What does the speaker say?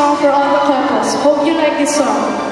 song for all the couples. Hope you like this song.